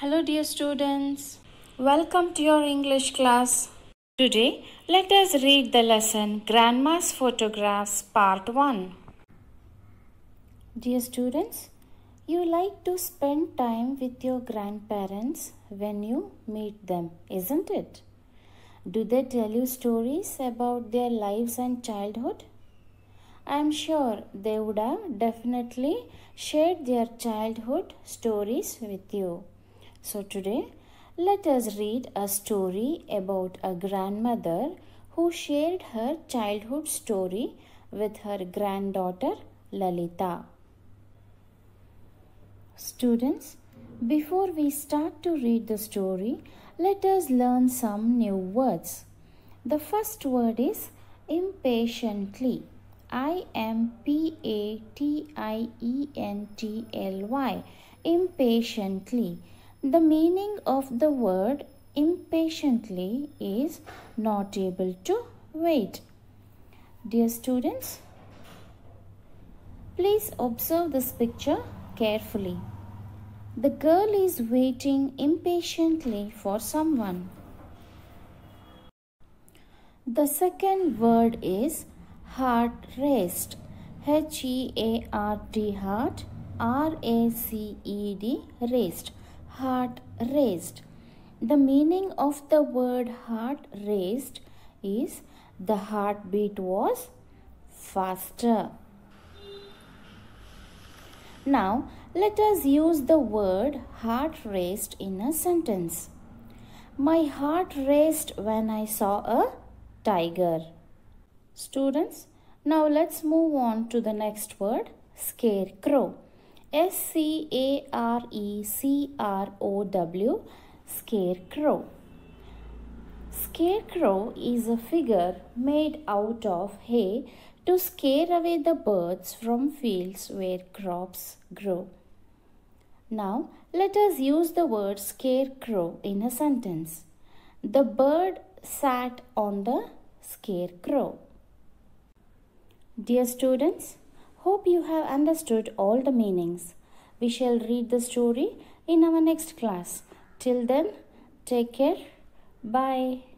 Hello, dear students. Welcome to your English class. Today, let us read the lesson Grandma's Photographs Part 1. Dear students, you like to spend time with your grandparents when you meet them, isn't it? Do they tell you stories about their lives and childhood? I am sure they would have definitely shared their childhood stories with you. So, today let us read a story about a grandmother who shared her childhood story with her granddaughter Lalita. Students, before we start to read the story, let us learn some new words. The first word is impatiently. I M P A T I E N T L Y. Impatiently. The meaning of the word impatiently is not able to wait. Dear students, please observe this picture carefully. The girl is waiting impatiently for someone. The second word is heart raced. H E A R T heart R A C E D raced. Heart raised. The meaning of the word heart raised is the heartbeat was faster. Now, let us use the word heart raised in a sentence. My heart raced when I saw a tiger. Students, now let's move on to the next word scarecrow. S C A R E C R O W, scarecrow. Scarecrow is a figure made out of hay to scare away the birds from fields where crops grow. Now, let us use the word scarecrow in a sentence. The bird sat on the scarecrow. Dear students, hope you have understood all the meanings. We shall read the story in our next class. Till then, take care. Bye.